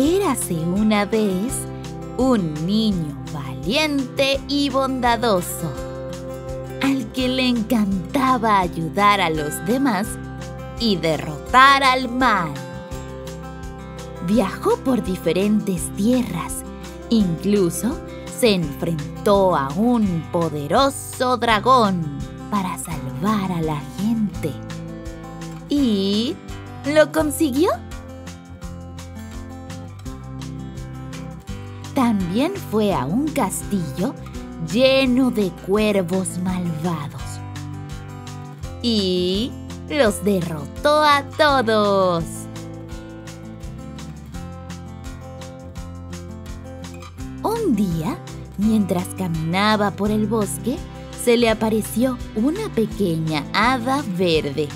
Érase una vez un niño valiente y bondadoso, al que le encantaba ayudar a los demás y derrotar al mal. Viajó por diferentes tierras, incluso se enfrentó a un poderoso dragón para salvar a la gente. ¿Y lo consiguió? También fue a un castillo lleno de cuervos malvados. Y los derrotó a todos. Un día, mientras caminaba por el bosque, se le apareció una pequeña hada verde.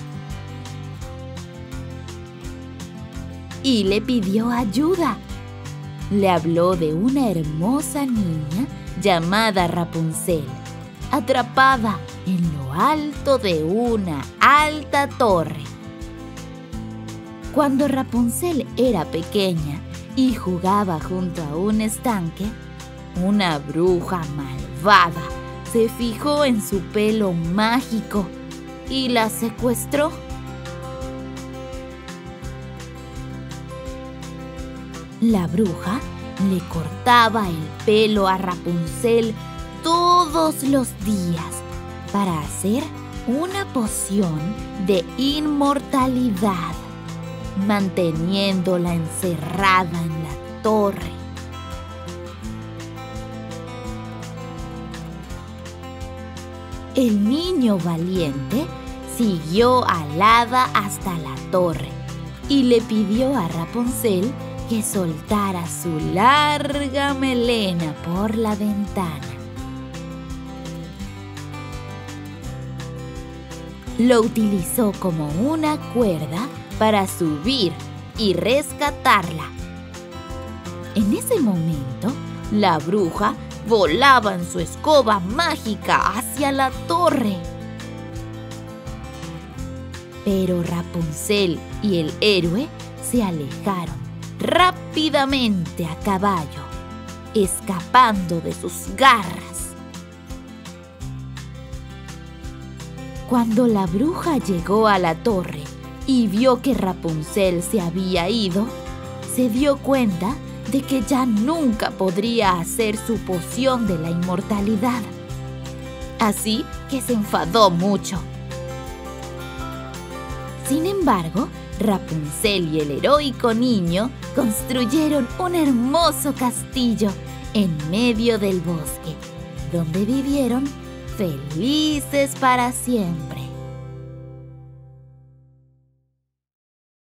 Y le pidió ayuda le habló de una hermosa niña llamada Rapunzel, atrapada en lo alto de una alta torre. Cuando Rapunzel era pequeña y jugaba junto a un estanque, una bruja malvada se fijó en su pelo mágico y la secuestró. La bruja le cortaba el pelo a Rapunzel todos los días para hacer una poción de inmortalidad, manteniéndola encerrada en la torre. El niño valiente siguió alada hasta la torre y le pidió a Rapunzel que soltara su larga melena por la ventana. Lo utilizó como una cuerda para subir y rescatarla. En ese momento, la bruja volaba en su escoba mágica hacia la torre. Pero Rapunzel y el héroe se alejaron rápidamente a caballo, escapando de sus garras. Cuando la bruja llegó a la torre y vio que Rapunzel se había ido, se dio cuenta de que ya nunca podría hacer su poción de la inmortalidad. Así que se enfadó mucho. Sin embargo, Rapunzel y el heroico niño construyeron un hermoso castillo en medio del bosque, donde vivieron felices para siempre.